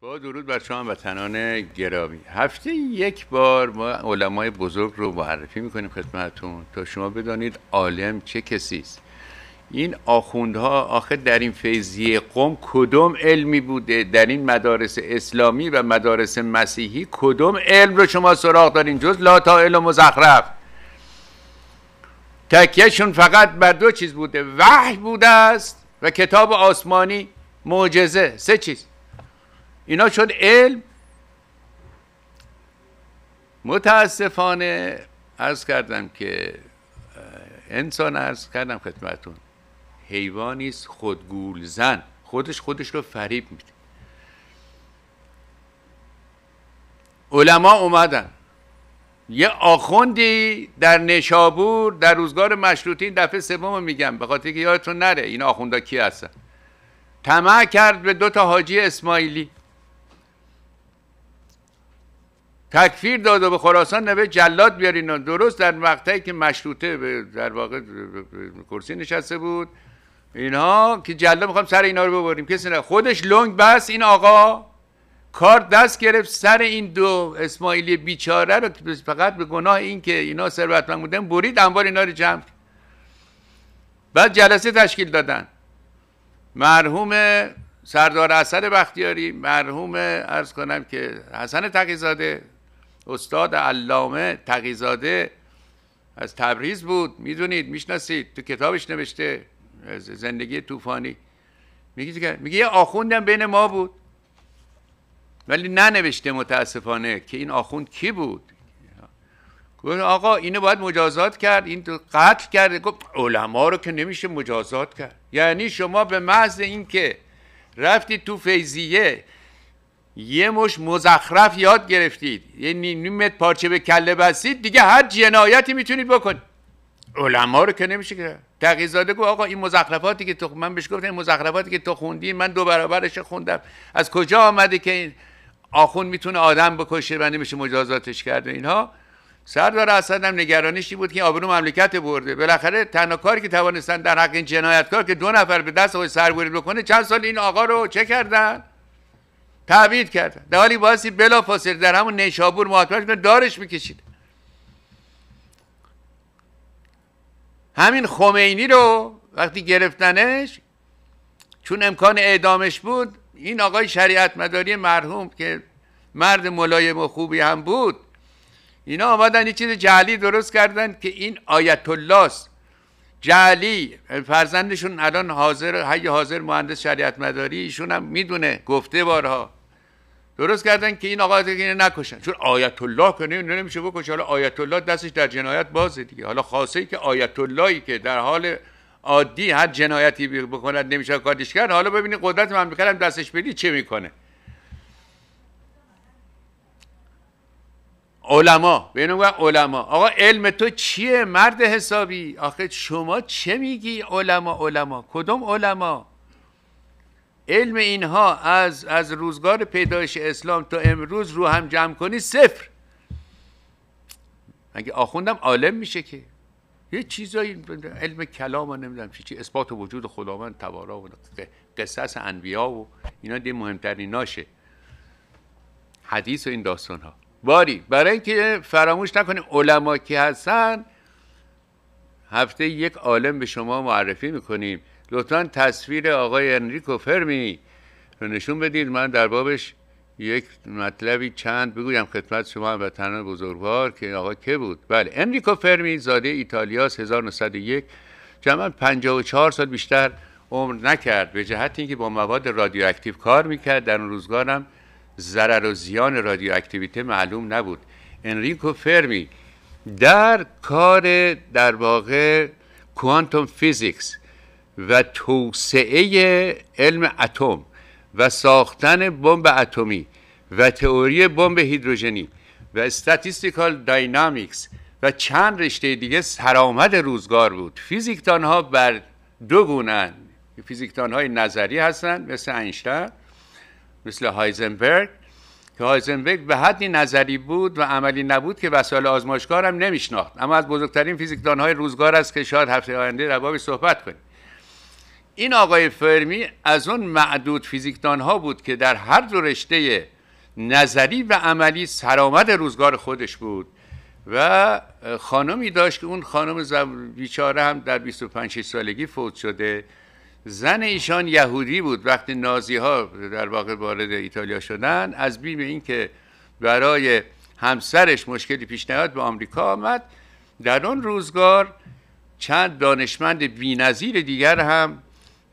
با درود بر شما وطنان گرامی. هفته یک بار ما علمای بزرگ رو معرفی می‌کنیم خدمتتون. تا شما بدانید عالم چه کسی است. این آخوندها آخه در این فیضیه قوم کدوم علمی بوده؟ در این مدارس اسلامی و مدارس مسیحی کدوم علم رو شما سراغ دارین؟ جز لاتائل و مزخرف. تکیهشون فقط بر دو چیز بوده. وحی بوده است و کتاب آسمانی معجزه. سه چیز. اینا شد علم. متاسفانه ارز کردم که انسان ارز کردم خدمتون حیوانی است خودگول زن. خودش خودش رو فریب میده. علما اومدن. یه آخوندی در نشابور در روزگار مشروطی این دفعه سوم میگم به خاطر که یادتون نره این آخوندا کی هستن. طمع کرد به دو تا حاجی اسماعیلی. تکفیر داد و به خراسان نوه جلاد بیارین درست در مقطعی که مشروطه در واقع کرسی نشسته بود. اینها که جلاد می‌خوام سر اینا رو ببریم. کسی نه خودش لنگ بس این آقا کار دست گرفت سر این دو اسماعیلی بیچاره رو فقط به گناه این که اینا ثروتمند بودن برید انبار اینا رو جمع بعد جلسه تشکیل دادن. مرحوم سردار اثر بختیاری مرحوم ارز کنم که حسن تقیزاده استاد علامه تقیزاده از تبریز بود. می‌دونید می‌شناسید تو کتابش نوشته زندگی طوفانی. میگه میگه یه آخوندم بین ما بود. ولی ننوشته متاسفانه که این آخوند کی بود. گفت آقا اینو باید مجازات کرد. این تو قتل کرده گفت علما رو که نمیشه مجازات کرد. یعنی شما به محض اینکه رفتید تو فیضیه یه مش مزخرف یاد گرفتید. یه نیمت پارچه به کله بستید دیگه هر جنایتی می‌تونید بکنید. علما رو که نمیشه که تقیزاده گفت آقا این مزخرفاتی که تو من بهش گفتم مزخرفاتی که تو خوندی من دو برابرش خوندم. از کجا آمده که این آخون می‌تونه آدم بکشه و نمیشه مجازاتش کرده اینها؟ سردار اسد هم نگرانیشی بود که آبرو مملکت برده. بالاخره تنها کاری که توانستن در حق این جنایتکار که دو نفر به دست خود سربرید بکنه چند سال این آقا رو چه کردن؟ تعبید کردن در حالی بایستی بلا فاصله در همون نیشابور محاکمش دارش می‌کشید. همین خمینی رو وقتی گرفتنش چون امکان اعدامش بود این آقای شریعت مداری مرحوم که مرد ملایم و خوبی هم بود اینا آمدن یه چیز جعلی درست کردن که این آیت الله جعلی فرزندشون الان حاضر هی حاضر مهندس شریعت مداری ایشون هم می‌دونه گفته بارها. درست کردن که این آقا دیگه نکشن. چون آیت الله که نمیشه بکشه. حالا آیت الله دستش در جنایت بازه دیگه. حالا خاصه ای که آیت اللهی که در حال عادی هر جنایتی بکند نمیشه کارش کرد حالا ببینید قدرت مملکت هم دستش بدی چه می‌کنه؟ علما. به اینو علما. آقا علم تو چیه؟ مرد حسابی. آخه شما چه میگی؟ علما علما. کدوم علما؟ علم اینها از از روزگار پیدایش اسلام تا امروز رو هم جمع کنی صفر. مگه آخوندم عالم میشه که؟ یه چیزایی علم کلام و نمی‌دونم چی چی اثبات وجود خداوند تبارا و قصص انبیا و اینا دی مهمترین ناشه حدیث و این داستان ها باری برای اینکه فراموش نکنیم علما کی هستن هفته یک عالم به شما معرفی می‌کنیم. لطفا تصویر آقای انریکو فرمی رو نشون بدید. من در بابش یک مطلبی چند بگویم خدمت شما وطنان بزرگوار که آقا که بود؟ بله انریکو فرمی زاده ایتالیاس 1901 جمعا 54 سال بیشتر عمر نکرد. به جهت اینکه با مواد رادیواکتیو کار می‌کرد. در اون روزگارم ضرر و زیان رادیواکتیویته معلوم نبود. انریکو فرمی در کار در واقع quantum physics و توسعه علم اتم و ساختن بمب اتمی و تئوری بمب هیدروژنی و استاتیستیکال داینامیکس و چند رشته دیگه سرآمد روزگار بود. فیزیکدان ها بر دو گونن. فیزیکدان های نظری هستند مثل اینشتین مثل هایزنبرگ که هایزنبرگ به حدی نظری بود و عملی نبود که وسایل آزمایشگاه هم نمیشناخت. اما از بزرگترین فیزیکدان های روزگار است که شاید هفته آینده در صحبت کنیم. این آقای فرمی از اون معدود فیزیکدان ها بود که در هر دو رشته نظری و عملی سرآمد روزگار خودش بود و خانمی داشت که اون خانم بیچاره هم در 25 سالگی فوت شده. زن ایشان یهودی بود. وقتی نازی ها در واقع وارد ایتالیا شدن از بیم اینکه برای همسرش مشکلی پیش نیاد به آمریکا آمد. در آن روزگار چند دانشمند بی‌نظیر دیگر هم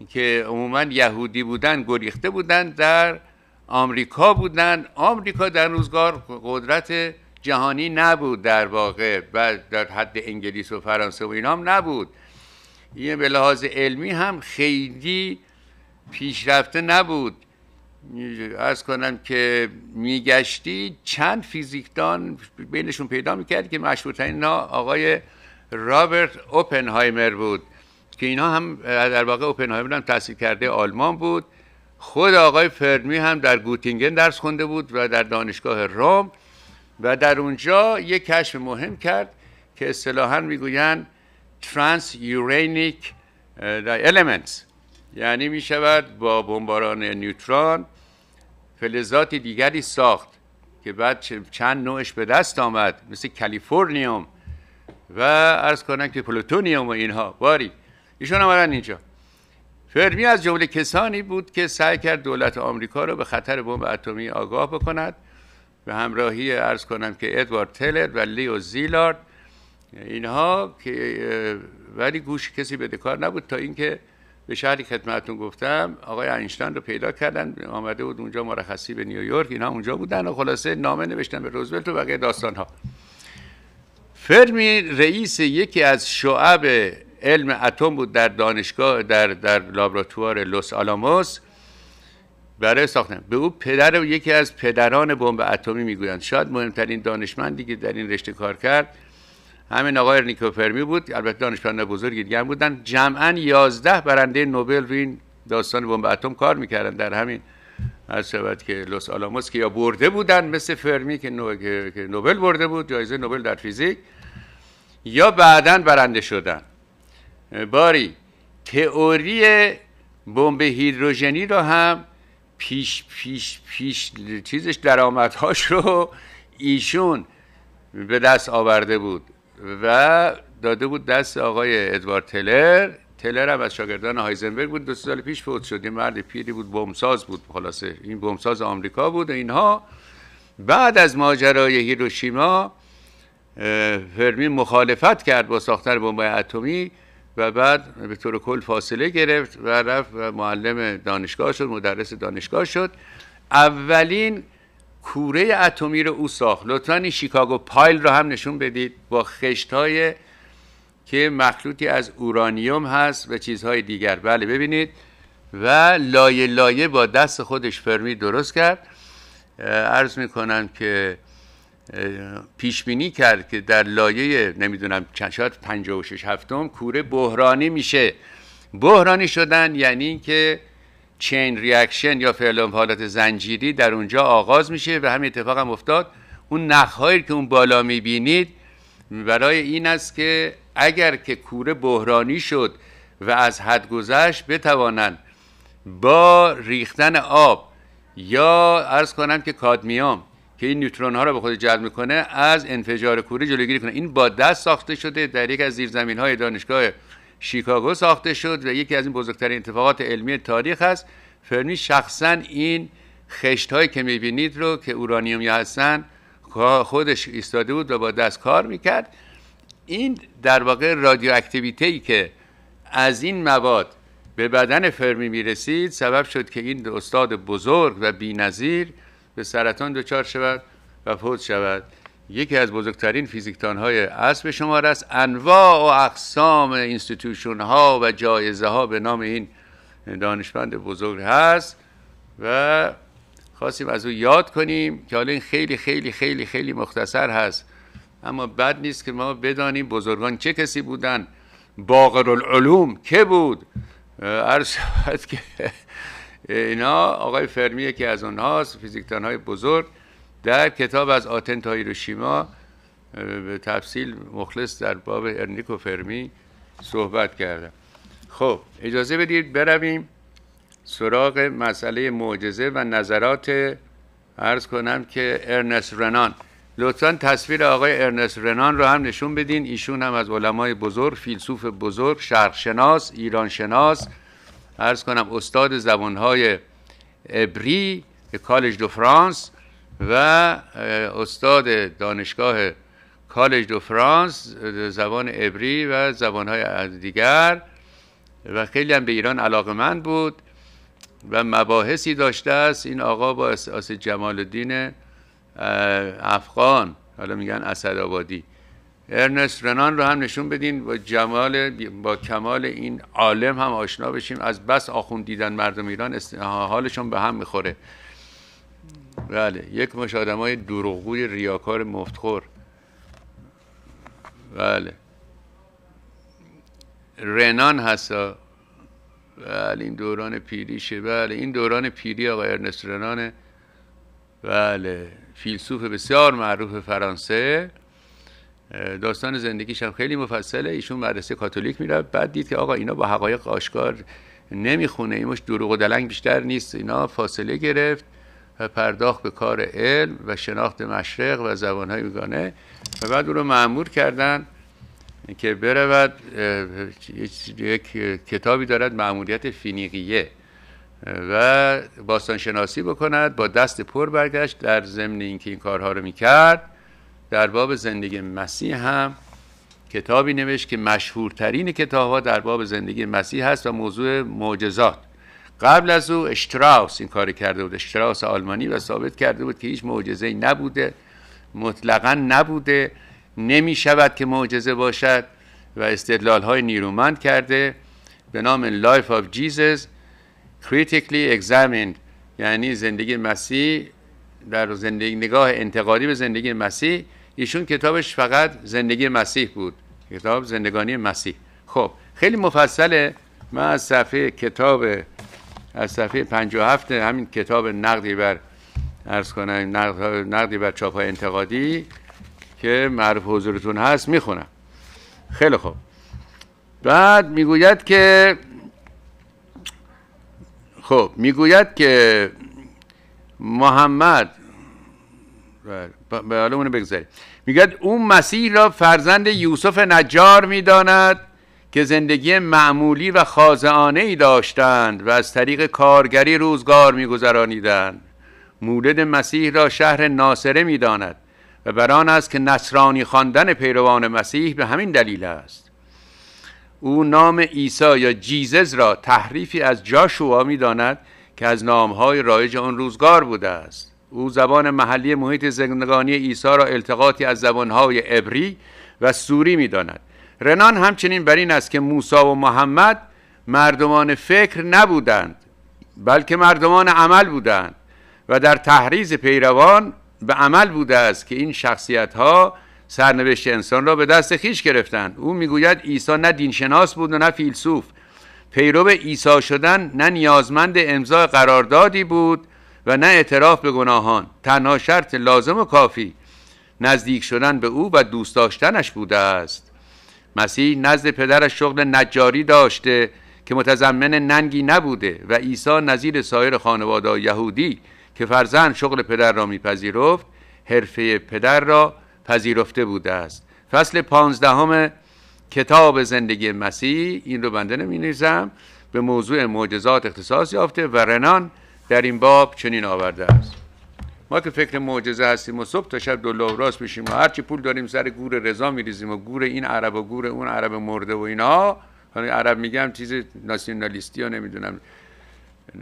که عموما یهودی بودن گریخته بودن در آمریکا بودن. آمریکا در روزگار قدرت جهانی نبود در واقع و در حد انگلیس و فرانسه و اینام نبود. این به لحاظ علمی هم خیلی پیشرفته نبود. از کنم که میگشتی چند فیزیکدان بینشون پیدا می‌کرد که مشهورترین آقای رابرت اوپنهایمر بود. که اینا هم در واقع اوپنهایمر هم تحصیل کرده آلمان بود. خود آقای فرمی هم در گوتینگن درس خونده بود و در دانشگاه روم و در اونجا یک کشف مهم کرد که اصطلاحا می‌گویند transuranic elements یعنی می شود با بمباران neutron فلزات دیگری ساخت که بعد چند نوعش به دست آمد. مثل کالیفرنیوم. و عرض کنم که پلوتونیوم و اینها. باری. ایشون آمدن اینجا. فرمی از جمله کسانی بود که سعی کرد دولت آمریکا رو به خطر بمب اتمی آگاه بکند. به همراهی عرض کنم که ادوارد تلر و لیو زیلارد اینها که ولی گوش کسی به کار نبود تا اینکه به شهری خدمتتون گفتم آقای اینشتین رو پیدا کردن آمده بود اونجا مرخصی به نیویورک اینها اونجا بودن و خلاصه نامه نوشتن به روزولت و بقیه داستان ها فرمی رئیس یکی از شعب علم اتم بود در دانشگاه در در لابراتوار لوس آلاموس. برای ساختن. به او پدر و یکی از پدران بمب اتمی می‌گویند. شاید مهمترین دانشمندی که در این رشته کار کرد همین آقای نیکو فرمی بود. البته دانشمند بزرگی دیگه هم بودن. جمعا 11 برنده نوبل رو این داستان بمب اتم کار می‌کردن. در همین از شود که لوس آلاموس که یا برده بودن مثل فرمی که, نو... که نوبل برده بود جایزه نوبل در فیزیک یا بعدا برنده شدن. باری تئوری بمب هیدروژنی رو هم پیش پیش پیش چیزش درآمدهاش رو ایشون به دست آورده بود و داده بود دست آقای ادوارد تلر. تلر هم از شاگردان هایزنبرگ بود. دو سال پیش فوت شد. این مرد پیری بود بمساز بود. خلاصه این بمساز آمریکا بود و اینها. بعد از ماجرای هیروشیما فرمی مخالفت کرد با ساختن بمب اتمی. و بعد به طور کل فاصله گرفت و رفت و معلم دانشگاه شد مدرس دانشگاه شد. اولین کوره اتمی رو او ساخت. لطفا این شیکاگو پایل رو هم نشون بدید. با خشت های که مخلوطی از اورانیوم هست و چیزهای دیگر. بله ببینید. و لایه لایه با دست خودش فرمی درست کرد. عرض می‌کنم که پیش بینی کرد که در لایه نمی‌دونم شاید 56 هفتم کوره بحرانی میشه. بحرانی شدن یعنی اینکه chain reaction یا فعل حالت زنجیری در اونجا آغاز میشه و همین اتفاق هم افتاد. اون نخهایی که اون بالا می‌بینید برای این است که اگر که کوره بحرانی شد و از حد گذشت بتوانند با ریختن آب یا عرض کنم که کادمیوم که این نیوترون ها رو به خود جلب می‌کنه از انفجار کوره جلوگیری کنه. این با دست ساخته شده در یک از زیرزمین های دانشگاه شیکاگو ساخته شد و یکی از این بزرگترین اتفاقات علمی تاریخ است. فرمی شخصا این خشت هایی که می‌بینید رو که اورانیومی هستن خودش ایستاده بود و با دست کار می‌کرد. این در واقع رادیواکتیویته ای که از این مواد به بدن فرمی می‌رسید سبب شد که این استاد بزرگ و بینظیر به سرطان دچار شود و فوت شود. یکی از بزرگترین فیزیکدان های عصر شمار است. انواع و اقسام institution ها و جایزه ها به نام این دانشمند بزرگ هست و خواستیم از او یاد کنیم که حالا این خیلی خیلی خیلی خیلی مختصر هست. اما بد نیست که ما بدانیم بزرگان چه کسی بودن. باقر العلوم که بود؟ عرض که اینا آقای فرمی که از اونهاست فیزیکتان های بزرگ در کتاب از آتن تا هیروشیما به تفصیل مخلص در باب ارنیکو فرمی صحبت کردم. خب اجازه بدید برویم سراغ مسئله معجزه و نظرات ارز کنم که ارنست رنان. لطفا تصویر آقای ارنست رنان رو هم نشون بدین. ایشون هم از علمای بزرگ فیلسوف بزرگ شرقشناس ایرانشناس. ارز کنم استاد زبانهای ابری کالج دو فرانس و استاد دانشگاه کالج دو فرانس زبان ابری و زبانهای دیگر و خیلی هم به ایران علاقمند بود و مباحثی داشته است. این آقا با اساس جمال الدین افغان حالا میگن اسدآبادی. ارنست رنان رو هم نشون بدین. با جمال با کمال این عالم هم آشنا بشیم از بس آخوند دیدن مردم ایران حالشون به هم می‌خوره. بله یک مش آدم های دروغگوی ریاکار مفتخور. بله. رنان هستا. بله این دوران پیریشه. بله این دوران پیری آقای ارنست رنانه. بله فیلسوف بسیار معروف فرانسه. داستان زندگیش هم خیلی مفصله. ایشون مدرسه کاتولیک میره. بعد دید که آقا اینا با حقایق آشکار نمی‌خونه. ایمش دروغ و دلنگ بیشتر نیست. اینا فاصله گرفت و پرداخت به کار علم و شناخت مشرق و زبانهای میگانه و بعد او رو معمور کردن که برود یک کتابی دارد معمولیت فینیقیه. و باستان شناسی بکند با دست پر برگشت در ضمن اینکه این کارها رو می‌کرد. در باب زندگی مسیح هم کتابی نوشت که مشهورترین کتاب ها در باب زندگی مسیح هست و موضوع معجزات. قبل از او اشتراوس این کار کرده بود اشتراوس آلمانی و ثابت کرده بود که هیچ معجزه نبوده مطلقا نبوده نمی شود که معجزه باشد و استدلال های نیرومند کرده. به نام Life of Jesus critically examined یعنی زندگی مسیح در زندگی نگاه انتقادی به زندگی مسیح ایشون کتابش فقط زندگی مسیح بود. کتاب زندگانی مسیح. خب خیلی مفصله. من از صفحه کتاب از صفحه 57 همین کتاب نقدی بر ارز کنم نقدی بر چاپ انتقادی که معروف حضورتون هست می‌خونم. خیلی خوب. بعد می‌گوید که خب می‌گوید که محمد به حالا اونو بگذاریم. می‌گوید اون مسیح را فرزند یوسف نجار می‌داند که زندگی معمولی و خازعانه ای داشتند و از طریق کارگری روزگار میگذرانیدند. مولد مسیح را شهر ناصره می‌داند و بران است که نصرانی خواندن پیروان مسیح به همین دلیل است. او نام عیسی یا جیزز را تحریفی از جاشوا می‌داند که از نامهای رایج آن روزگار بوده است. او زبان محلی محیط زندگانی عیسی را التقاطی از زبانهای عبری و سوری می‌داند. رنان همچنین بر این است که موسی و محمد مردمان فکر نبودند بلکه مردمان عمل بودند و در تحریز پیروان به عمل بوده است که این شخصیت ها سرنوشت انسان را به دست خیش گرفتند. او می‌گوید عیسی نه دینشناس بود و نه فیلسوف. پیرو عیسی شدن نه نیازمند امضای قراردادی بود و نه اعتراف به گناهان. تنها شرط لازم و کافی نزدیک شدن به او و دوست داشتنش بوده است. مسیح نزد پدرش شغل نجاری داشته که متضمن ننگی نبوده و عیسی نظیر سایر خانواده یهودی که فرزند شغل پدر را میپذیرفت حرفه پدر را پذیرفته بوده است. فصل پانزدهم کتاب زندگی مسیح. این رو بنده نمی به موضوع معجزات اختصاص یافته و رنان در این باب چنین آورده است. ما که فکر معجزه هستیم و صبح تا شب دلو راست میشیم و هرچی پول داریم سر گور رضا میریزیم و گور این عرب و گور اون عرب مرده و اینا عرب میگم چیز ناسیونالیستی ها نمی‌دونم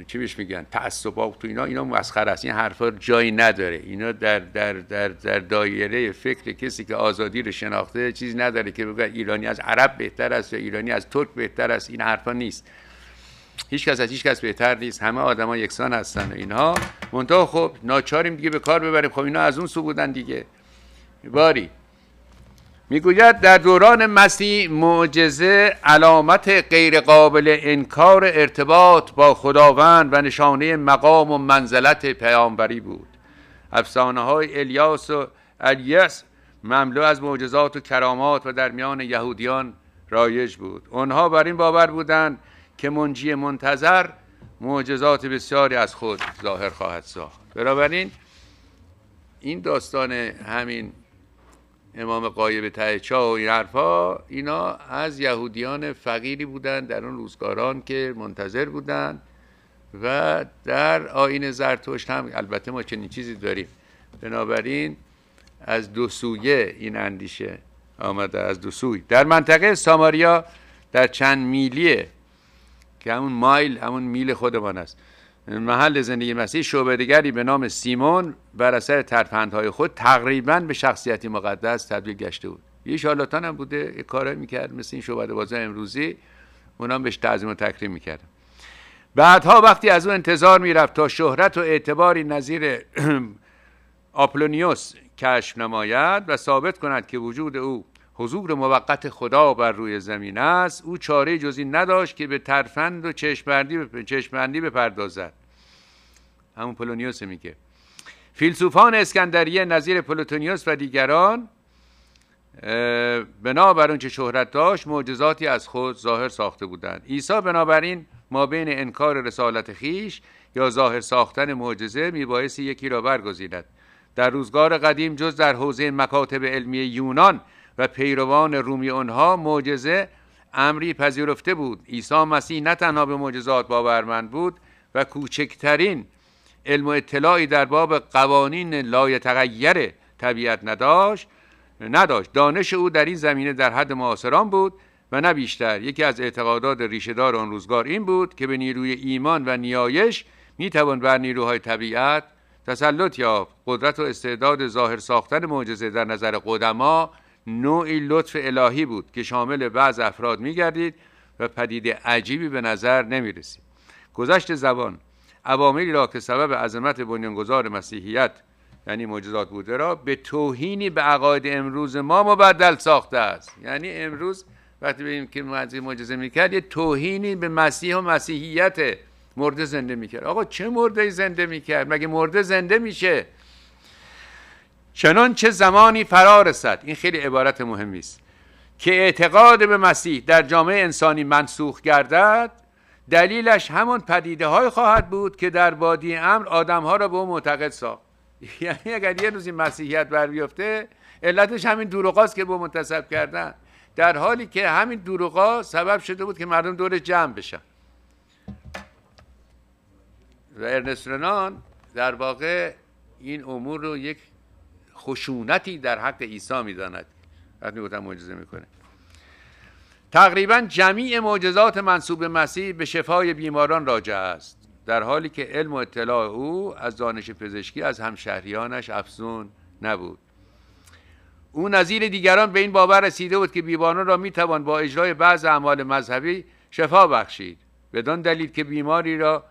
چی بهش میگن تعصبات تو اینا اینا مسخره است. این حرفا جایی نداره. اینا در در در در دایره فکر کسی که آزادی رو شناخته چیزی نداره که بگه ایرانی از عرب بهتر است یا ایرانی از ترک بهتر است. این حرفا نیست. هیچ کس از هیچ کس بهتر نیست. همه آدما یکسان هستن و اینها. منتها خب ناچاریم دیگه به کار ببریم. خب اینا از اون سو بودن دیگه. باری. می‌گوید در دوران مسیح معجزه علامت غیرقابل انکار ارتباط با خداوند و نشانه مقام و منزلت پیامبری بود. افسانه های الیاس و الیاس مملو از معجزات و کرامات و در میان یهودیان رایج بود. اونها بر این باور بودند که منجی منتظر معجزات بسیاری از خود ظاهر خواهد ساخت. بنابراین این داستان همین امام قایب ته چا و این حرفا اینا از یهودیان فقیری بودند در اون روزگاران که منتظر بودند و در آین زرتشت هم البته ما چنین چیزی داریم. بنابراین از دو سویه این اندیشه آمده از دو سوی. در منطقه ساماریا در چند میلیه که همون مایل همون میل خودمان است. محل زندگی مسیح شعبه دیگری به نام سیمون بر اثر ترفندهای خود تقریبا به شخصیتی مقدس تبدیل گشته بود. یه شالاتان هم بوده یه کارایی می‌کرد. مثل این شعبه بازه امروزی اونا بهش تعظیم و تکریم می‌کردن. بعدها وقتی از او انتظار می‌رفت تا شهرت و اعتباری نظیر آپلونیوس کشف نماید و ثابت کند که وجود او حضور موقت خدا بر روی زمین است. او چاره جز این نداشت که به ترفند و چشمبندی چشمبندی بپردازد. همون پولونیوس میگه. فیلسوفان اسکندریه نظیر پلوتونیوس و دیگران بنابر اون شهرت داشت معجزاتی از خود ظاهر ساخته بودند. عیسی بنابراین ما بین انکار رسالت خویش یا ظاهر ساختن معجزه میبایستی یکی را برگزیند. در روزگار قدیم جز در حوزه مکاتب علمی یونان و پیروان رومی آنها معجزه امری پذیرفته بود. عیسی مسیح نه تنها به معجزات باورمند بود و کوچکترین علم و اطلاعی در باب قوانین لایتغیر طبیعت نداشت نداشت. دانش او در این زمینه در حد معاصران بود و نه بیشتر. یکی از اعتقادات ریشهدار آن روزگار این بود که به نیروی ایمان و نیایش می‌توان بر نیروهای طبیعت تسلط یافت. قدرت و استعداد ظاهر ساختن معجزه در نظر قدما نوعی لطف الهی بود که شامل بعض افراد میگردید و پدید عجیبی به نظر نمی رسید گذشت زبان. عواملی را که سبب عظمت بنیانگذار مسیحیت یعنی معجزات بوده را به توهینی به عقاید امروز ما مبدل ساخته است. یعنی امروز وقتی ببینیم که معجزه می‌کرد یه توهینی به مسیح و مسیحیت مرده زنده می‌کرد. آقا چه مرده زنده می‌کرد؟ مگه مرده زنده میشه؟ چنان چه زمانی فرا رسد. این خیلی عبارت مهمی است. که اعتقاد به مسیح در جامعه انسانی منسوخ گردد دلیلش همون پدیده های خواهد بود که در وادی امر آدم ها را به او معتقد ساخت. یعنی اگر یه روزی مسیحیت بر بیفته علتش همین دروغاست که به منتصب کردن. در حالی که همین دروغا سبب شده بود که مردم دور جمع بشن. و ارنست رنان در واقع این امور رو یک خشونتی در حق عیسی می‌داند. وقتی می‌گفتن معجزه می‌کنه. تقریبا جمیع معجزات منصوب مسیح به شفای بیماران راجع است. در حالی که علم و اطلاع او از دانش پزشکی از همشهریانش افزون نبود. او نظیر دیگران به این باور رسیده بود که بیماران را می‌توان با اجرای بعض اعمال مذهبی شفا بخشید. بدان دلیل که بیماری را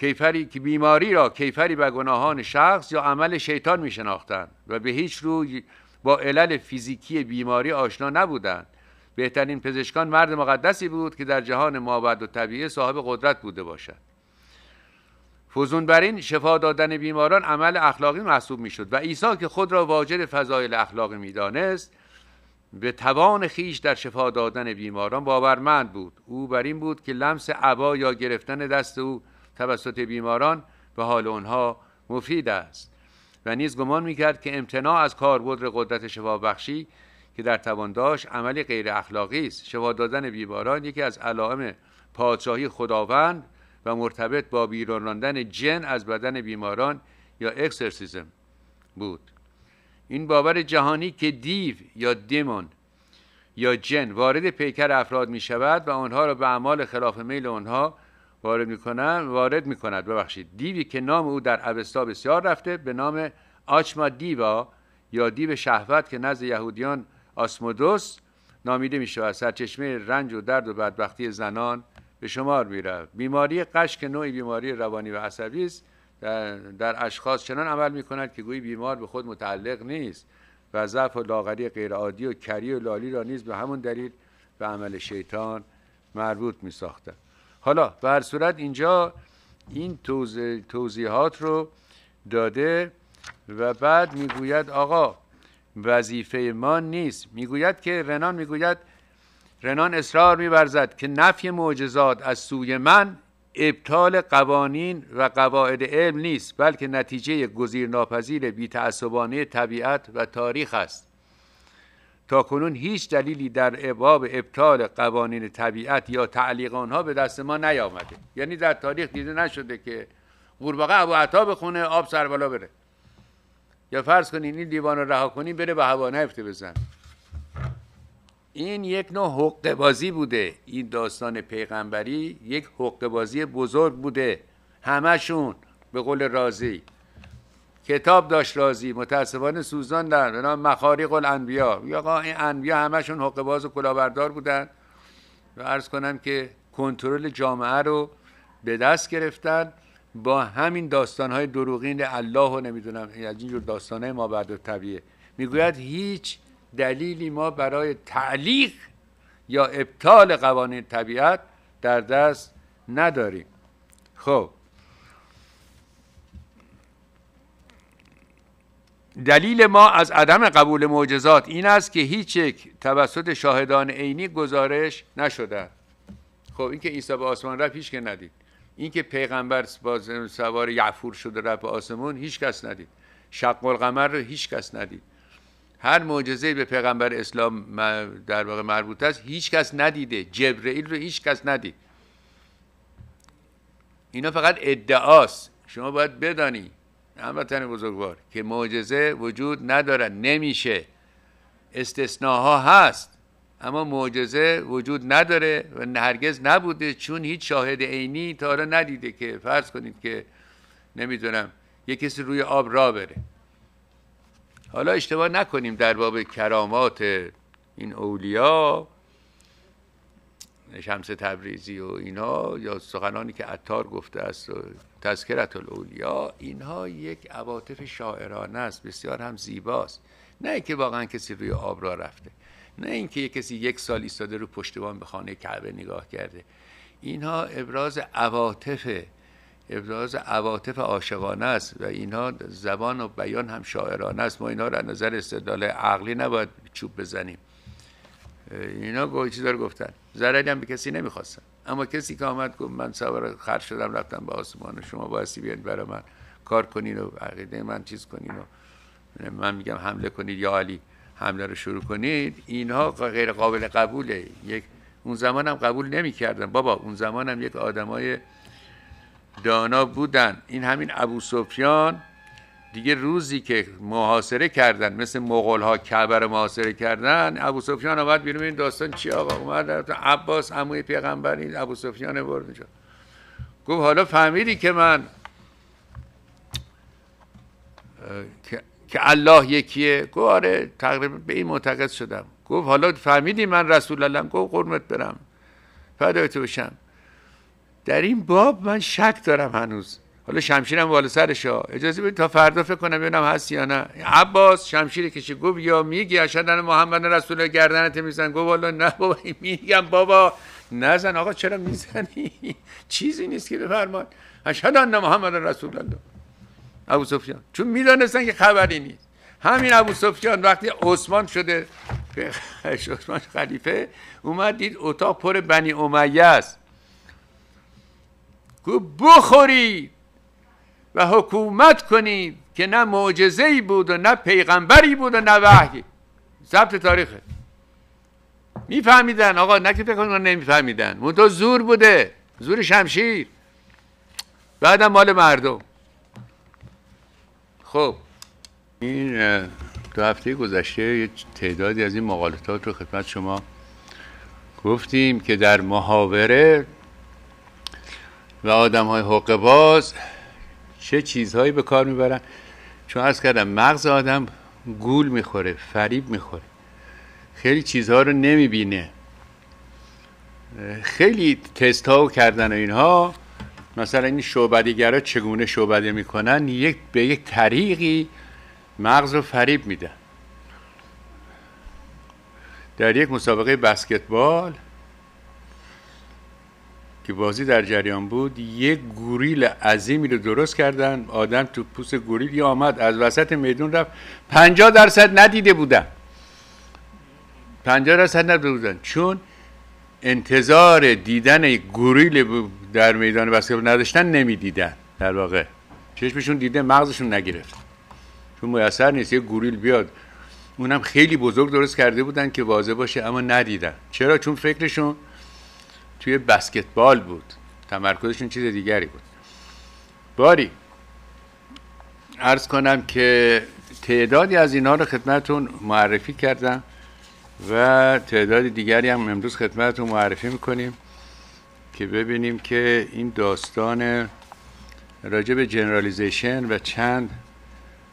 کیفری که بیماری را کیفری به گناهان شخص یا عمل شیطان می شناختند و به هیچ روی با علل فیزیکی بیماری آشنا نبودند. بهترین پزشکان مرد مقدسی بود که در جهان مابد و طبیعه صاحب قدرت بوده باشد. فوزون بر این شفا دادن بیماران عمل اخلاقی محسوب می‌شد و عیسی که خود را واجد فضایل اخلاقی می‌دانست به توان خیش در شفا دادن بیماران باورمند بود. او بر این بود که لمس عبا یا گرفتن دست او توسط بیماران به حال آنها مفید است. و نیز گمان می‌کرد که امتناع از کاربرد قدرت شفا بخشی که در توان داشت عملی غیر اخلاقی است. شفا دادن بیماران یکی از علائم پادشاهی خداوند و مرتبط با بیرون راندن جن از بدن بیماران یا اکسرسیزم بود. این باور جهانی که دیو یا دیمون یا جن وارد پیکر افراد می شود و آنها را به اعمال خلاف میل آنها وارد می‌کنن وارد می‌کند. ببخشید. دیوی که نام او در اوستا بسیار رفته به نام آچما دیوا یا دیو شهوت که نزد یهودیان آسمودوس نامیده میشه از سرچشمه رنج و درد و بدبختی زنان به شمار میره بیماری قش که نوعی بیماری روانی و عصبی است. در, در اشخاص چنان عمل می‌کند که گویی بیمار به خود متعلق نیست و ضعف و لاغری غیرعادی و کری و لالی را نیز به همون دلیل به عمل شیطان مربوط می حالا به هر صورت اینجا این توضیحات رو داده و بعد می‌گوید آقا وظیفه ما نیست. می‌گوید که رنان می‌گوید رنان اصرار میورزد که نفی معجزات از سوی من ابطال قوانین و قواعد علم نیست بلکه نتیجه گزیر ناپذیر بیتعصبانه طبیعت و تاریخ است. تا کنون هیچ دلیلی در ابواب ابطال قوانین طبیعت یا تعلیق آنها به دست ما نیامده. یعنی در تاریخ دیده نشده که قورباغه ابو عطا بخونه آب سر بالا بره. یا فرض کنین این دیوان رو رها کنین بره به هوا نفته بزن. این یک نوع حقه بازی بوده. این داستان پیغمبری یک حقه بازی بزرگ بوده. همشون به قول رازی کتاب داشت رازی متاسفانه سوزاندن به نام مخارق الانبیا. یا این انبیا همشون حقه باز و کلاهبردار بودن. و عرض کنم که کنترل جامعه رو به دست گرفتن با همین داستان های دروغین الله و نمی‌دونم از اینجور داستان های ما بعد طبیعه. می‌گوید هیچ دلیلی ما برای تعلیق یا ابطال قوانین طبیعت در دست نداریم. خب دلیل ما از عدم قبول معجزات این است که هیچ یک توسط شاهدان عینی گزارش نشده. خب این که عیسی به آسمان رفت هیچ که ندید. این که پیغمبر سوار یعفور شده رفت به آسمون هیچ کس ندید. شق القمر رو هیچ کس ندید. هر معجزه به پیغمبر اسلام در واقع مربوط است هیچ کس ندیده. جبرئیل رو هیچ کس ندید. اینا فقط ادعاست. شما باید بدانی هموطن بزرگوار که معجزه وجود ندارد نمیشه. استثناها هست اما معجزه وجود نداره و هرگز نبوده چون هیچ شاهد عینی تا حالا ندیده که فرض کنید که نمی‌دونم یه کسی روی آب را بره. حالا اشتباه نکنیم در باب کرامات این اولیا. شمس تبریزی و اینها یا سخنانی که عطار گفته است و تذکرت الاولیا اینها یک عواطف شاعرانه است بسیار هم زیباست. نه اینکه واقعا کسی روی آب را رفته نه اینکه یک کسی یک سال ایستاده رو پشتبان به خانه کعبه نگاه کرده. اینها ابراز عواطف ابراز عواطف عاشقانه است و اینها زبان و بیان هم شاعرانه است. ما اینها را نظر استدلال عقلی نباید چوب بزنیم. اینا گوی چیزا رو گفتن. ضرری هم به کسی نمی‌خواستن. اما کسی که آمد گفت من سوار خرج شدم رفتم به آسمان و شما بایستی بیاین برای من کار کنین و عقیده من چیز کنین و من میگم حمله کنید یا علی حمله رو شروع کنید. اینها غیر قابل قبوله. یک اون زمان هم قبول نمی‌کردن. بابا اون زمان هم یک آدمای دانا بودن. این همین ابو سفیان دیگه روزی که محاصره کردن مثل مغول ها کعبه رو محاصره کردن ابو سفیان آمد بیرون این داستان چی آقا؟ اومد عباس عموی پیغمبر این ابو سفیان برد اینجا. گفت حالا فهمیدی که من که الله یکیه؟ گفت آره تقریبا به این معتقد شدم. گفت حالا فهمیدی من رسول الله گفت قرمت برم. فدای تو بشم. در این باب من شک دارم هنوز. حالا شمشیرم بالا سرشا اجازه بدید تا فردا فکر کنم ببینم هست یا نه. عباس شمشیر کشی گفت یا میگی اشهد محمد رسول گردنت میزن گفت والا نه بابا میگم بابا. نزن آقا چرا می‌زنی؟ چیزی نیست که بفرمان اشهد ان محمد رسول الله. ابو سفیان. چون می‌دانستن که خبری نیست. همین ابو سفیان وقتی عثمان شده عثمان خلیفه اومد دید اتاق پر بنی امیه است. گفت بخورید و حکومت کنید که نه معجزه بود و نه پیغمبری بود و نه وحی. ضبط تاریخه میفهمیدن آقا نه که فکر نمیفهمیدن. منتها زور بوده زور شمشیر. بعدم مال مردم. خب این دو هفته گذشته یه تعدادی از این مقالطات رو خدمت شما گفتیم که در محاوره و آدم های حقوق باز چه چیزهایی به کار می‌برن. چون از کردم مغز آدم گول می‌خوره فریب می‌خوره. خیلی چیزها رو نمی‌بینه. خیلی تست ها کردن و اینها مثلا این شعبدیگرا چگونه شعبده می‌کنن؟ یک به یک طریقی مغز رو فریب میدن. در یک مسابقه بسکتبال که بازی در جریان بود یک گوریل عظیمی رو درست کردن. آدم تو پوست گوریل آمد از وسط میدون رفت. پنجاه درصد ندیده بودن. پنجاه درصد ندیده بودن. چون انتظار دیدن گوریل در میدان بسکتبال نداشتن نمی‌دیدن. در واقع چشمشون دیده مغزشون نگرفت. چون میسر نیست یه گوریل بیاد. اونم خیلی بزرگ درست کرده بودن که واضح باشه اما ندیدن. چرا؟ چون فکرشون توی بسکتبال بود. تمرکزشون چیز دیگری بود. باری ارز کنم که تعدادی از اینها رو خدمتون معرفی کردم و تعداد دیگری هم امروز خدمتون معرفی می‌کنیم که ببینیم که این داستان راجع به جنرالیزیشن و چند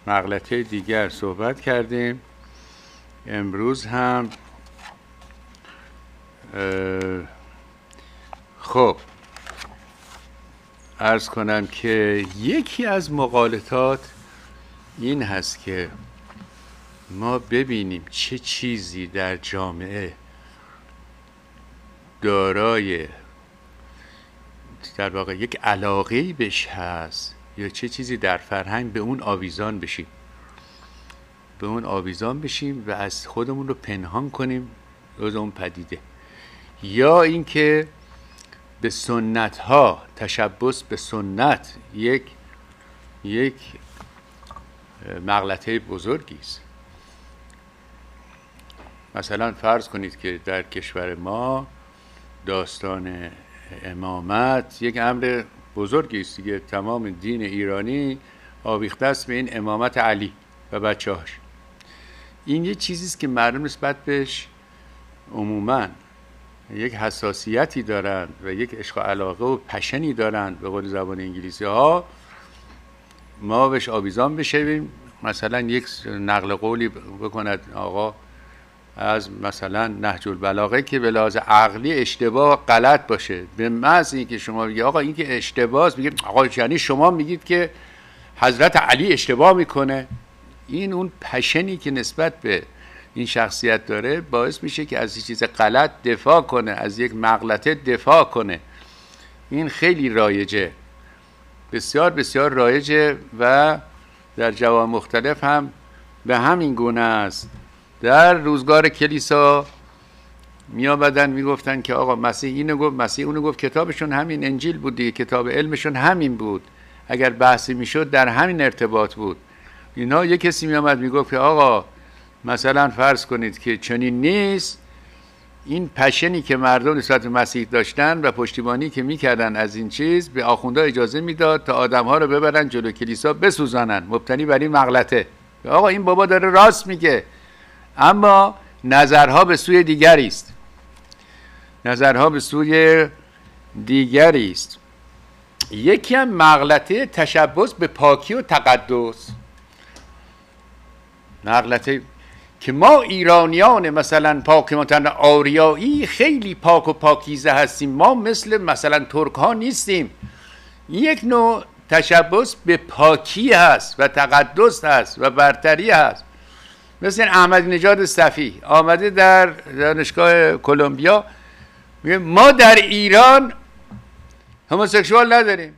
مغلطه دیگر صحبت کردیم. امروز هم خب. ارز کنم که یکی از مقالطات این هست که ما ببینیم چه چیزی در جامعه دارای در واقع یک علاقه بهش هست یا چه چیزی در فرهنگ به اون آویزان بشیم. به اون آویزان بشیم و از خودمون رو پنهان کنیم از اون پدیده. یا اینکه به سنت ها تشبس به سنت یک یک مغلطه بزرگی است. مثلا فرض کنید که در کشور ما داستان امامت یک امر بزرگی است. دیگه تمام دین ایرانی آویخته است به این امامت علی و بچه هاش این یه چیزی است که مردم نسبت بهش عموما یک حساسیتی دارند و یک عشق و علاقه و پشنی دارند به قول زبان انگلیسی ها. ما بهش آویزان بشویم. مثلا یک نقل قولی بکند آقا از مثلا نهج البلاغه که به لحاظ عقلی اشتباه غلط باشه. به محض اینکه شما بگید آقا این که اشتباه میگید آقا یعنی شما میگید که حضرت علی اشتباه می‌کنه. این اون پشنی که نسبت به این شخصیت داره باعث میشه که از چیز غلط دفاع کنه از یک مغلطه دفاع کنه. این خیلی رایجه. بسیار بسیار رایجه و در جوان مختلف هم به همین گونه است. در روزگار کلیسا می آمدن می‌گفتن که آقا مسیح اینو گفت مسیح اونو گفت. کتابشون همین انجیل بود کتاب علمشون همین بود. اگر بحثی می‌شد در همین ارتباط بود. اینا یه کسی می آمد می‌گفت که آقا مثلا فرض کنید که چنین نیست این پشنی که مردم نسبت به مسیح داشتن و پشتیبانی که می‌کردن از این چیز به آخونده اجازه می‌داد تا آدمها رو ببرن جلو کلیسا بسوزانن. مبتنی بر این مغلطه. آقا این بابا داره راست میگه. اما نظرها به سوی دیگری است. نظرها به سوی دیگری است. یکی هم مغلطه تشبس به پاکی و تقدس. مغلطه که ما ایرانیان مثلا پاک متن آریایی خیلی پاک و پاکیزه هستیم. ما مثل مثلا ترک ها نیستیم. یک نوع تشبس به پاکی هست و تقدس هست و برتری هست. مثل احمد نژاد صفی آمده در دانشگاه کلمبیا. میگه ما در ایران هموسکشوال نداریم.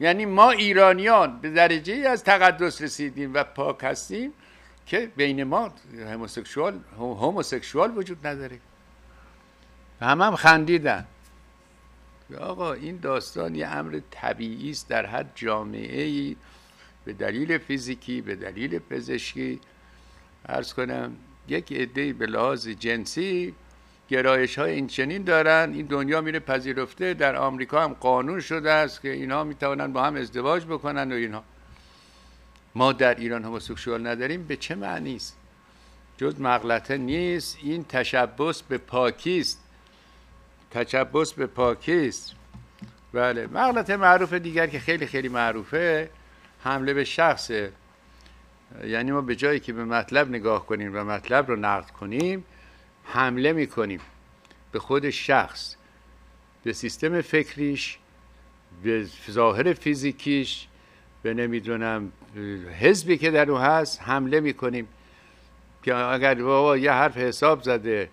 یعنی ما ایرانیان به درجه از تقدس رسیدیم و پاک هستیم. که بین ما هموسکشوال هموسکشوال وجود نداره. همه هم خندیدن. آقا این داستان یه امر طبیعی است در هر جامعه ای به دلیل فیزیکی به دلیل پزشکی. ارز کنم یک عده به لحاظ جنسی گرایش های این چنین دارن. این دنیا میره پذیرفته. در آمریکا هم قانون شده است که اینها می‌توانند با هم ازدواج بکنن و اینها. ما در ایران هموسکشوال نداریم به چه معنی است؟ جز مغلطه نیست. این تشبس به پاکی است. تشبس به پاکی است. بله. مغلطه معروف دیگر که خیلی خیلی معروفه حمله به شخصه یعنی ما به جایی که به مطلب نگاه کنیم و مطلب رو نقد کنیم حمله می‌کنیم به خود شخص به سیستم فکریش به ظاهر فیزیکیش به نمی‌دونم حزبی که در او هست حمله می‌کنیم. که اگر بابا یه حرف حساب زده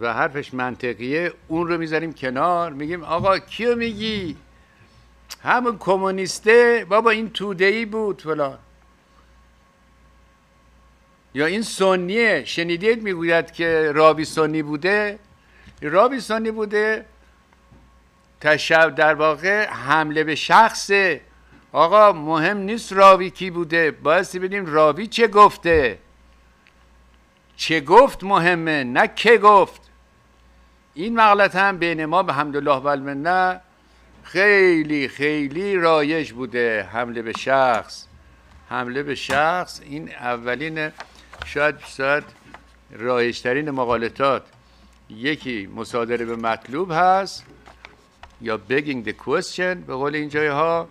و حرفش منطقیه اون رو می‌ذاریم کنار. میگیم آقا کیو میگی؟ همون کمونیسته. بابا این توده ای بود فلان. یا این سنیه. شنیدید می‌گوید که رابی سنی بوده؟ رابیسونی بوده تشب در واقع حمله به شخص آقا مهم نیست راوی کی بوده بایستی بدیم راوی چه گفته. چه گفت مهمه نه که گفت. این مغلط هم بین ما به حمدالله والمنه خیلی خیلی رایج بوده حمله به شخص. حمله به شخص این اولین شاید شاید رایجترین مقالطات. یکی مصادره به مطلوب هست یا begging the question به قول این جای ها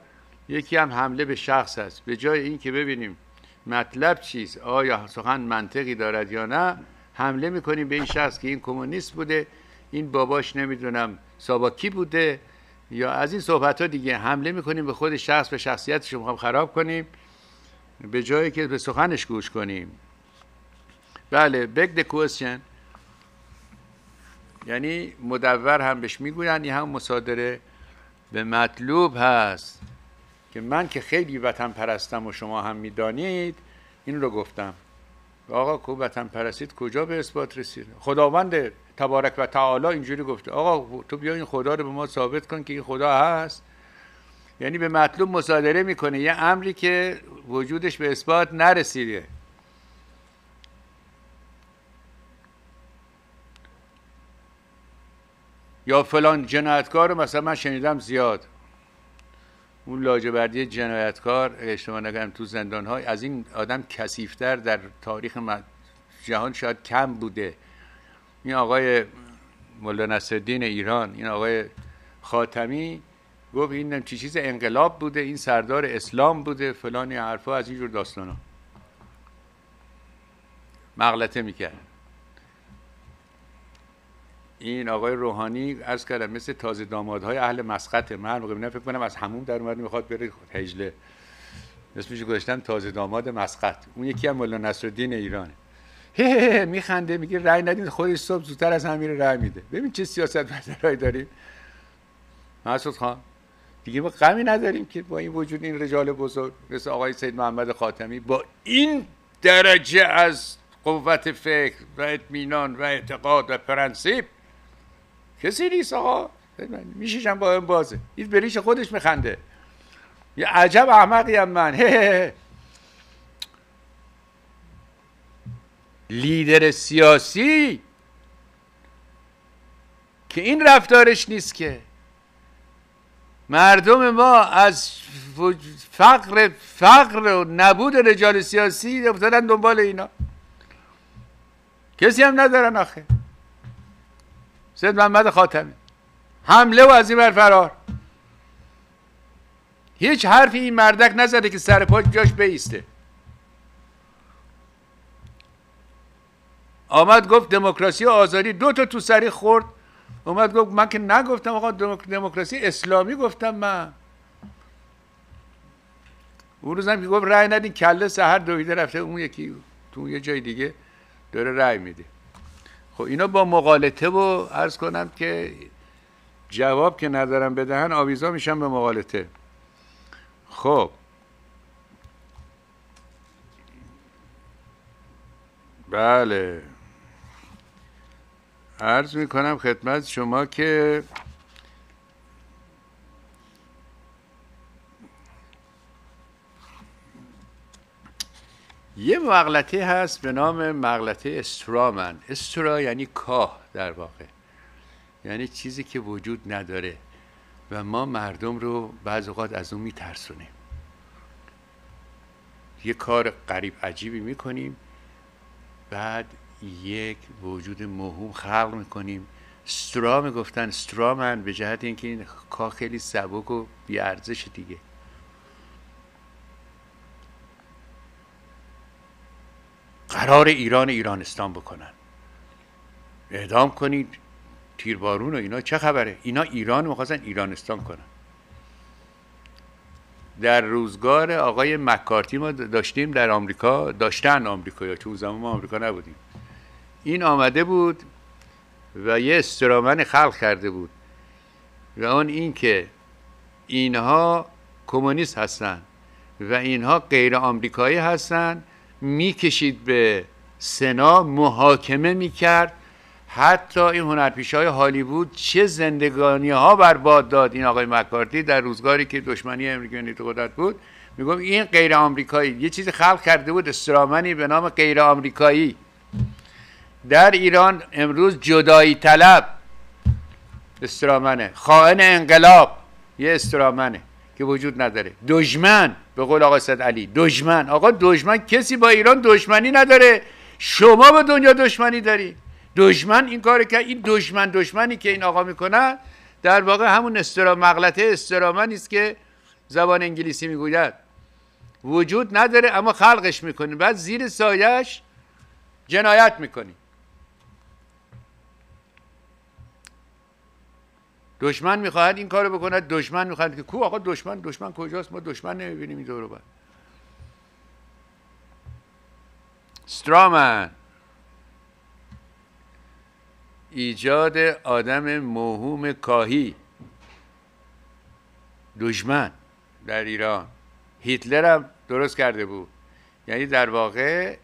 یکی هم حمله به شخص هست به جای این که ببینیم مطلب چیست آیا سخن منطقی دارد یا نه حمله می‌کنیم به این شخص که این کمونیست بوده این باباش نمی‌دونم ساباکی بوده. یا از این صحبت ها دیگه حمله می‌کنیم به خود شخص به شخصیتش رو خراب کنیم به جایی که به سخنش گوش کنیم. بله the question. یعنی مدور هم بهش می‌گوین این هم مصادره به مطلوب هست. که من که خیلی وطن پرستم و شما هم می‌دانید این رو گفتم. آقا کو وطن پرستید کجا به اثبات رسید؟ خداوند تبارک و تعالی اینجوری گفته. آقا تو بیا این خدا رو به ما ثابت کن که این خدا هست. یعنی به مطلوب مصادره می‌کنه. یه امری که وجودش به اثبات نرسیده. یا فلان جنایتکار مثلا من شنیدم زیاد. اون لاجوردی جنایتکار اشتباه نگم تو زندان های از این آدم کسیفتر در تاریخ جهان شاید کم بوده. این آقای مولا نصرالدین ایران این آقای خاتمی گفت این چی چیز انقلاب بوده این سردار اسلام بوده فلانی حرفا از اینجور داستان ها مغلطه می‌کرد. این آقای روحانی از کردم مثل تازه دامادهای اهل مسقط من موقع فکر کنم از همون در اومد می‌خواد بره هجله. اسمش گذاشتم تازه داماد مسقط اون یکی هم مولا نصرالدین ایرانه. هه میخنده میگه رای ندید خودش صبح زودتر از همین رای میده. ببین چه سیاست مدارایی داریم. مسعود خان دیگه ما غمی نداریم که با این وجود این رجال بزرگ مثل آقای سید محمد خاتمی با این درجه از قوت فکر و اطمینان و اعتقاد و پرنسیب کسی نیست آقا میشیشم با این بازه. این بریش خودش میخنده. یه عجب احمقی هم من. لیدر سیاسی که این رفتارش نیست که. مردم ما از فقر فقر و نبود رجال سیاسی افتادن دنبال اینا. کسی هم ندارن آخه. سید محمد خاتمی. حمله و از این بر فرار. هیچ حرفی این مردک نزده که سر پاش جاش بیسته. آمد گفت دموکراسی و آزادی دو تا تو سری خورد. اومد گفت من که نگفتم آقا دموکراسی اسلامی گفتم من. اون روزم که گفت رأی ندین کله سهر دویده رفته اون یکی تو یه جای دیگه داره رأی میده. خب اینا با مقالطه و عرض کنم که جواب که ندارم بدهن آویزا میشن به مقالطه. خب. بله. عرض می‌کنم خدمت شما که یه مغلطه هست به نام مغلطه استرامن استرا یعنی کاه در واقع. یعنی چیزی که وجود نداره و ما مردم رو بعض اوقات از اون میترسونیم. یه کار قریب عجیبی می‌کنیم بعد یک وجود مهم خلق می‌کنیم. استرا گفتن استرامن به جهت اینکه این کاه خیلی سبک و بیارزش دیگه. قرار ایران ایرانستان بکنن. اعدام کنید. تیربارون و اینا چه خبره؟ اینا ایران می‌خواستن ایرانستان کنن. در روزگار آقای مکارتی ما داشتیم در آمریکا داشتن آمریکا یا چون زمان ما آمریکا نبودیم. این آمده بود و یه استرامن خلق کرده بود. و اون این که اینها کمونیست هستن و اینها غیر آمریکایی هستن می‌کشید به سنا محاکمه می‌کرد. حتی این هنرپیش های هالیوود چه زندگانی ها برباد داد این آقای مکارتی در روزگاری که دشمنی امریکایی تو قدرت بود. میگم این غیر آمریکایی. یه چیزی خلق کرده بود استرامنی به نام غیر آمریکایی. در ایران امروز جدایی طلب. استرامنه. خائن انقلاب. یه استرامنه که وجود نداره. دشمن. به قول آقا صد علی دشمن. آقا دشمن کسی با ایران دشمنی نداره. شما به دنیا دشمنی داری. دشمن این کار که این دشمن دشمنی که این آقا می‌کنه در واقع همون استرا مغلطه استرامنی است که زبان انگلیسی می‌گوید. وجود نداره اما خلقش می‌کنی بعد زیر سایش جنایت می‌کنی دشمن می‌خواهد این کارو بکند دشمن می‌خواهد که کو آقا دشمن دشمن کجاست؟ ما دشمن نمی‌بینیم این دورو سترامن. ایجاد آدم موهوم کاهی. دشمن در ایران. هیتلر هم درست کرده بود. یعنی در واقع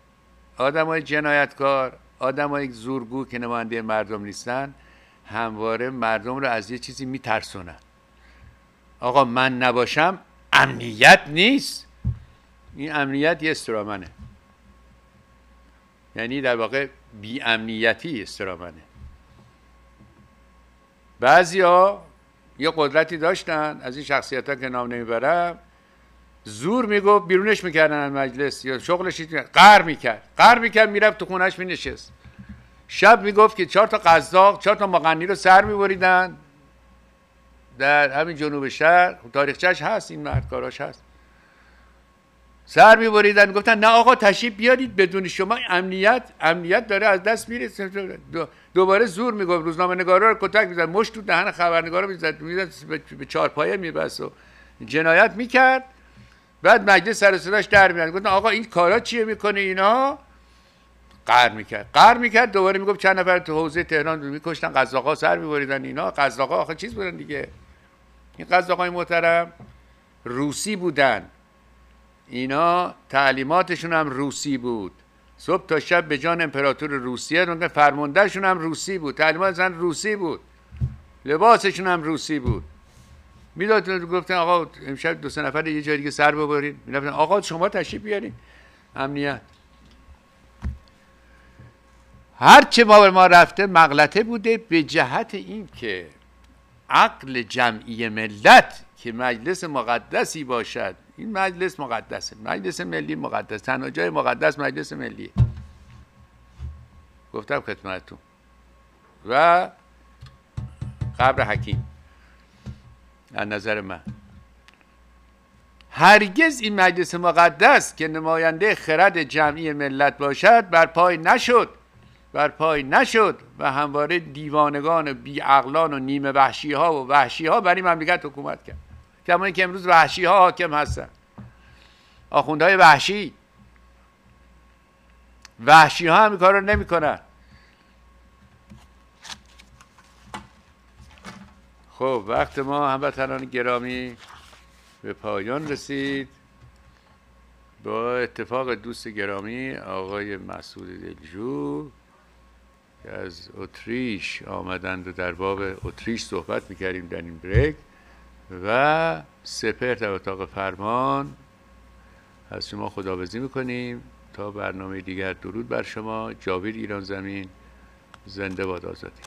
آدم های جنایتکار آدم های زورگو که نماینده مردم نیستن همواره مردم رو از یه چیزی میترسونن. آقا من نباشم امنیت نیست. این امنیت یه استرامنه. یعنی در واقع بی امنیتی استرامنه. بعضی ها یه قدرتی داشتن از این شخصیت ها که نام نمی‌برم زور می‌گفت بیرونش می‌کردن از مجلس یا شغلش قهر می‌کرد. قهر می‌کرد می‌رفت تو خونهش مینشست. شب می‌گفت که چهار تا قزاق چهار تا مغنی رو سر میبریدن در همین جنوب شهر. خب تاریخچهش هست این مردکاراش هست. سر میبریدن گفتن نه آقا تشریف بیارید بدون شما. امنیت امنیت داره از دست میره. دوباره زور می‌گفت. روزنامه نگارا رو کتک می‌زد. مشت تو دهن خبرنگارا می‌زد. به چهار پایه میبست و جنایت می‌کرد. بعد مجلس سر صداش در میاد گفتن آقا این کارا چیه می‌کنه اینا؟ قهر می‌کرد. قهر می‌کرد دوباره می‌گفت چند نفر تو حوزه تهران میکشتن قزاقا سر میبریدن اینا. قزاقا آخه چیز بودن دیگه. این قزاقای محترم روسی بودن. اینا تعلیماتشون هم روسی بود. صبح تا شب به جان امپراتور روسیه فرماندهشون هم روسی بود. تعلیماتشون روسی بود. لباسشون هم روسی بود. می‌داد گفتن آقا امشب دو سه نفر یه جای دیگه سر ببرین. می‌رفتن آقا شما تشریف بیارین. امنیت. هر چه ما ما رفته مغلطه بوده به جهت این که عقل جمعی ملت که مجلس مقدسی باشد این مجلس مقدسه مجلس ملی مقدس تنها جای مقدس مجلس ملی گفتم خدمتتون. و قبر حکیم از نظر من. هرگز این مجلس مقدس که نماینده خرد جمعی ملت باشد بر پای نشد. بر پای نشد و همواره دیوانگان بیعقلان و نیمه وحشی ها و وحشی ها بر این مملکت حکومت کرد. کما که امروز وحشی ها حاکم هستن. آخوندهای وحشی. وحشی ها هم کار رو نمی کنن خب وقت ما هموطنان گرامی به پایان رسید. با اتفاق دوست گرامی آقای مسعود دلجو. که از اتریش آمدند و در باب اتریش صحبت می‌کردیم در این بریک و سپر در اتاق فرمان از شما خداوزی می‌کنیم تا برنامه دیگر درود بر شما. جاوید ایران زمین زنده باد آزادی.